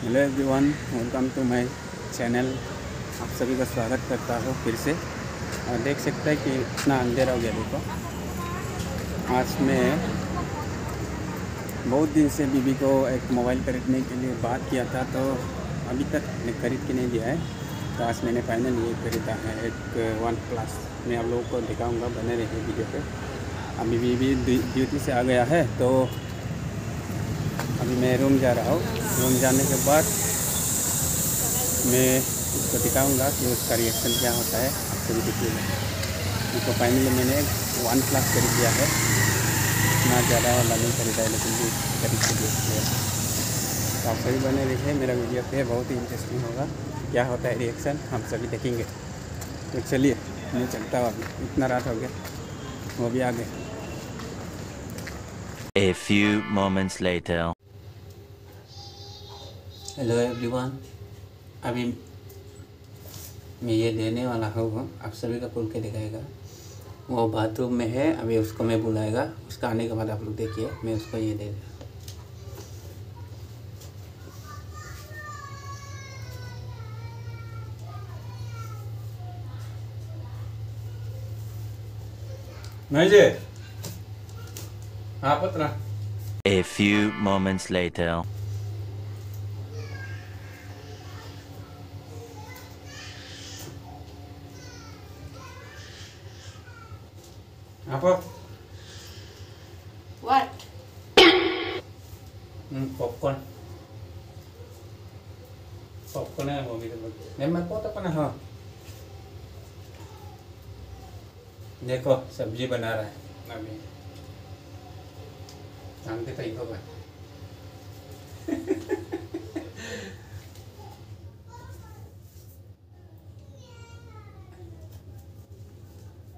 Hello everyone, welcome to my channel. आप सभी का स्वागत करता हूँ फिर से। और देख सकते हैं कि इतना अंधेरा हो गया, देखो। आज मैं बहुत दिन से बीबी को एक मोबाइल खरीदने के लिए बात किया था तो अभी तक ने खरीद के नहीं दिया है। तो आज मैंने फाइनल ये खरीदा है, एक वन प्लस। मैं आप लोगों को दिखाऊँगा, बने रहिए वीडियो पे। अभी बीबी ड्यूटी से आ गया है तो अभी मैं रूम जा रहा हूँ। रूम जाने के बाद मैं उसको दिखाऊँगा कि उसका रिएक्शन क्या होता है। आप सभी देखिएगा उसको फाइनली मैंने वन प्लस खरीद दिया है। इतना ज़्यादा वाला नहीं खरीदा है, लेकिन भी खरीद के देख लिया। तो आप सभी बने रहिए। मेरा वीडियो पे बहुत ही इंटरेस्टिंग होगा। क्या होता है रिएक्शन हम सभी देखेंगे। तो चलिए, मैं चलता हूँ अभी। इतना रात हो गया। वो भी आ गए A few moments later. Hello everyone अभी मैं ये देने वाला हूँ आप सभी का खोल के दिखाएगा। वो बाथरूम में है अभी उसको मैं बुलाएगा। उसका आने के बाद आप लोग देखिए मैं उसको ये दे दूँ जी हाँ पुत्र। A few moments later. Apa What? hmm, popcorn. Popcorn है वो भी तो मैं मैं को तो हाँ देखो सब्ज़ी बना रहा है अभी शाम के तरीकों पर मोबाइल आपको ना रिपेयरिंग पुराना वाला रिपेयर कर दे खुला Hey. Oh ho ho. ये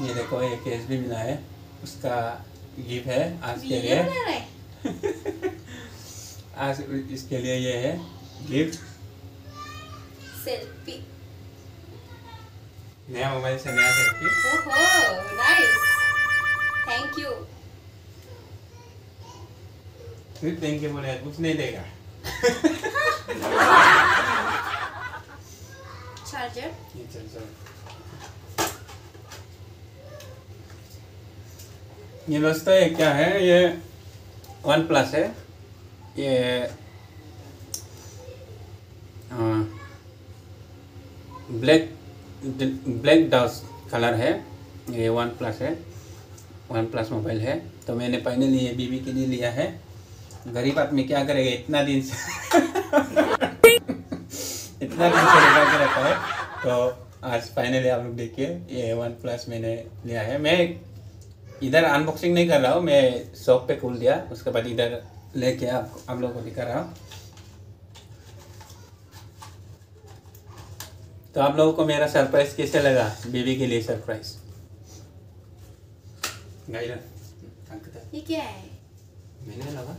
ये देखो ये केस भी मिला है। उसका गिफ्ट है आज के लिए। आज इसके लिए ये है गिफ्ट सेल्फी नया मोबाइल से नया सेल्फी ओहो नाइस थैंक यू फिर देंगे बोले कुछ नहीं देगा। चार्जर ये चल ये दोस्तों ये क्या है? ये वन प्लस है। ये ब्लैक ब्लैक डस्ट कलर है। ये वन प्लस है। वन प्लस मोबाइल है। तो मैंने फाइनली ये बीबी के लिए लिया है। गरीब आदमी क्या करेगा? इतना दिन से इतना दिन से लगा के रखा है। तो आज फाइनली आप लोग देखिए, ये वन प्लस मैंने लिया है। मैं इधर अनबॉक्सिंग नहीं कर रहा हूँ मैं शॉप पे खोल दिया उसके बाद इधर लेके आप आप लोगों को दिखा रहा हूँ। तो आप लोगों को मेरा सरप्राइज़ कैसे लगा? बीबी के लिए सरप्राइज़ ये क्या है? मैंने लगा।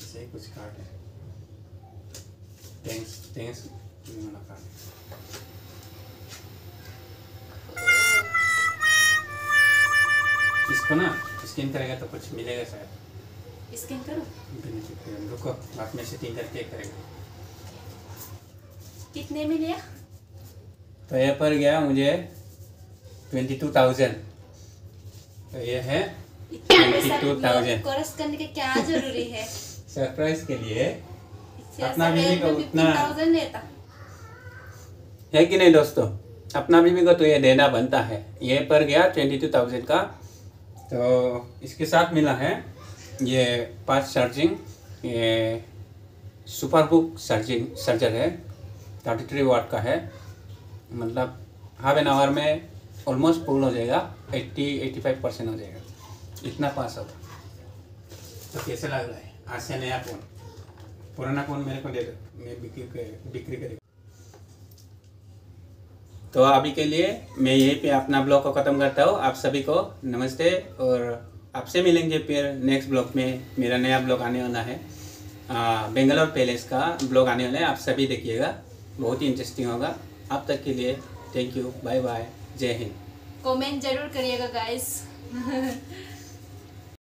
इसे कुछ कार्ड है। थैंक्स थैंक्स इसको ना स्कैन करेगा तो कुछ मिलेगा शायद। स्कैन करो रुको बाद में करके करेगा। कितने में लिया? तो ये पर गया मुझे ट्वेंटी टू थाउज़ेंड तो ये है इतना पैसा 22,000 कोर्स करने के क्या ज़रूरी है? सरप्राइज़ के लिए अपना बीवी मैं उतना- 15,000 लेता है कि नहीं दोस्तों? अपना बीवी को तो ये देना बनता है। ये पर गया ट्वेंटी टू थाउज़ेंड का। तो इसके साथ मिला है ये पाँच चार्जिंग ये सुपर बुक चार्जिंग चार्जर है। थर्टी थ्री वाट का है। मतलब हाफ़ एन आवर में ऑलमोस्ट फुल हो जाएगा। 80 85 परसेंट हो जाएगा। इतना पास होगा। तो कैसे लग रहा है? आज से नया फ़ोन पुराना फ़ोन मेरे को दे दो। मैं बिक्री कर बिक्री करेगा तो अभी के लिए मैं यहीं पे अपना ब्लॉग को ख़त्म करता हूँ। आप सभी को नमस्ते और आपसे मिलेंगे फिर नेक्स्ट ब्लॉग में। मेरा नया ब्लॉग आने वाला है। बेंगलोर पैलेस का ब्लॉग आने वाला है। आप सभी देखिएगा। बहुत ही इंटरेस्टिंग होगा। अब तक के लिए थैंक यू बाय बाय जय हिंद। कमेंट ज़रूर करिएगा गाइस